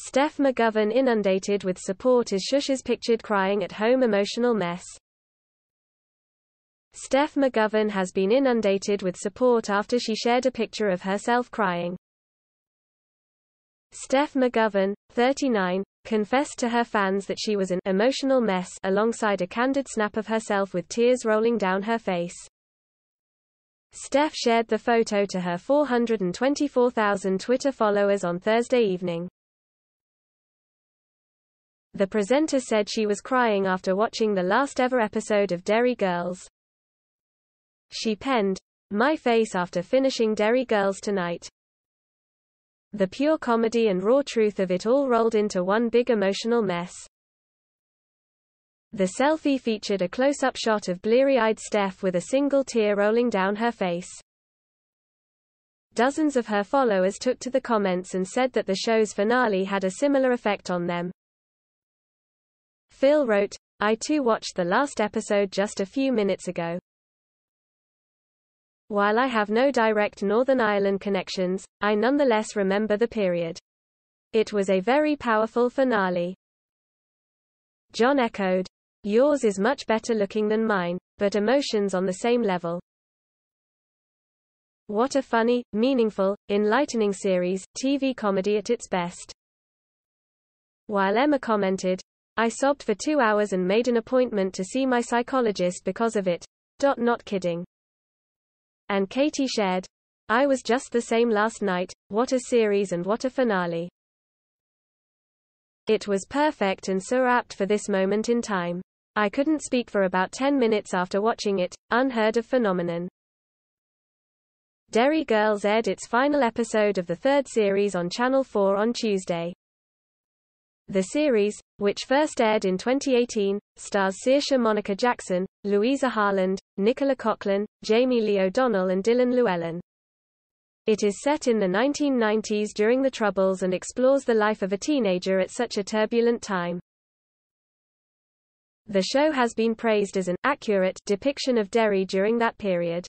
Steph McGovern inundated with support as Shush is pictured crying at home emotional mess. Steph McGovern has been inundated with support after she shared a picture of herself crying. Steph McGovern, 39, confessed to her fans that she was an emotional mess alongside a candid snap of herself with tears rolling down her face. Steph shared the photo to her 424,000 Twitter followers on Thursday evening. The presenter said she was crying after watching the last ever episode of Derry Girls. She penned, My face after finishing Derry Girls tonight. The pure comedy and raw truth of it all rolled into one big emotional mess. The selfie featured a close-up shot of bleary-eyed Steph with a single tear rolling down her face. Dozens of her followers took to the comments and said that the show's finale had a similar effect on them. Phil wrote, I too watched the last episode just a few minutes ago. While I have no direct Northern Ireland connections, I nonetheless remember the period. It was a very powerful finale. John echoed, Yours is much better looking than mine, but emotions on the same level. What a funny, meaningful, enlightening series, TV comedy at its best. While Emma commented, I sobbed for two hours and made an appointment to see my psychologist because of it. Dot not kidding. And Katie shared, I was just the same last night, what a series and what a finale. It was perfect and so apt for this moment in time. I couldn't speak for about 10 minutes after watching it, unheard of phenomenon. Derry Girls aired its final episode of the third series on Channel 4 on Tuesday. The series, which first aired in 2018, stars Saoirse Monica Jackson, Louisa Harland, Nicola Coughlan, Jamie Lee O'Donnell and Dylan Llewellyn. It is set in the 1990s during the Troubles and explores the life of a teenager at such a turbulent time. The show has been praised as an accurate depiction of Derry during that period.